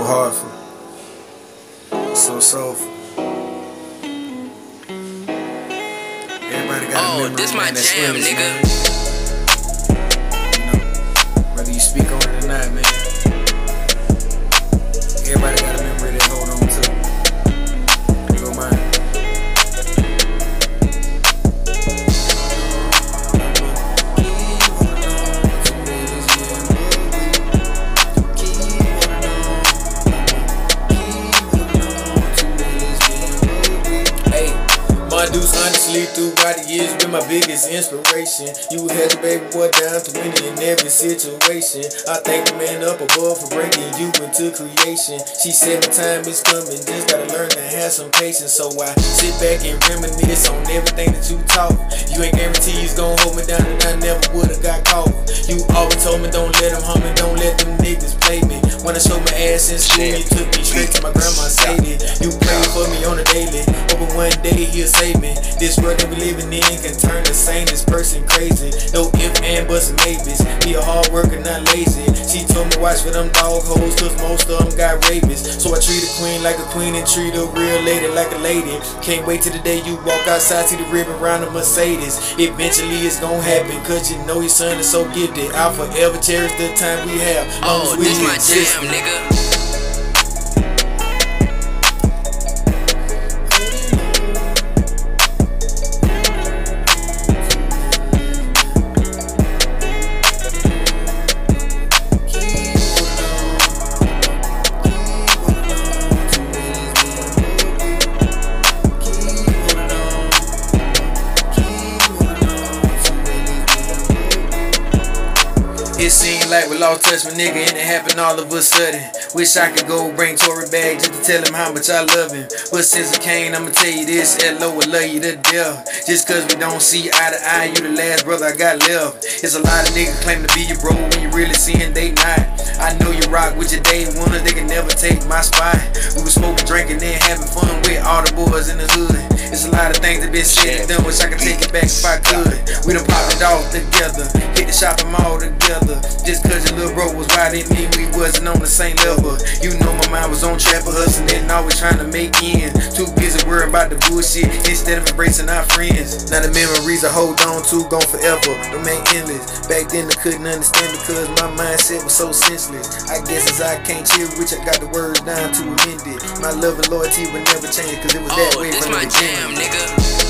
so heartful, so soulful. Everybody got oh, a memory, this my jam, nigga. You know, whether you speak on dudes honestly throughout the years been my biggest inspiration. You held the baby boy down to winning in every situation. I thank the man up above for bringing you into creation. She said the time is coming, just gotta learn to have some patience. So I sit back and reminisce on everything that you taught. You ain't guarantee he's gonna hold me down, and I never would've got caught. You always told me don't let them hum and don't let them niggas play me. When I showed my ass in school, you took me straight to my grandma Sadie. You prayed for me on a daily, one day he'll save me. This world that we living in can turn the sanest person crazy. No if and buts and maybes. Be a hard worker, not lazy. She told me watch for them dog hoes, cause most of them got rapists. So I treat a queen like a queen and treat a real lady like a lady. Can't wait till the day you walk outside, see the ribbon around a Mercedes. Eventually it's gonna happen, cause you know your son is so gifted. I'll forever cherish the time we have. long Oh, this my jam, nigga. It seemed like we lost touch with nigga and it happened all of a sudden. Wish I could go bring Tory back just to tell him how much I love him. But since I came, I'ma tell you this, L.O. will love you to death. Just cause we don't see eye to eye, you the last brother I got left. It's a lot of niggas claim to be your bro when you really seeing they not. I know you rock with your day ones, they can never take my spot. We was smoking, drinking, and having fun with all the boys in the hood. It's a lot of things that been said and done, wish I could take it back if I could. We done popped it all together, hit the shopping mall together. Just cause your little bro was right, didn't mean we wasn't on the same level. You know my mind was on trapper hustling and always trying to make ends. Too busy worrying about the bullshit instead of embracing our friends. Now the memories I hold on to gone forever, remain endless. Back then I couldn't understand it cause my mindset was so senseless. I guess as I can't chill with you, I got the words down to amend it. My love and loyalty would never change cause it was that Oh, way this from the beginning damn, nigga.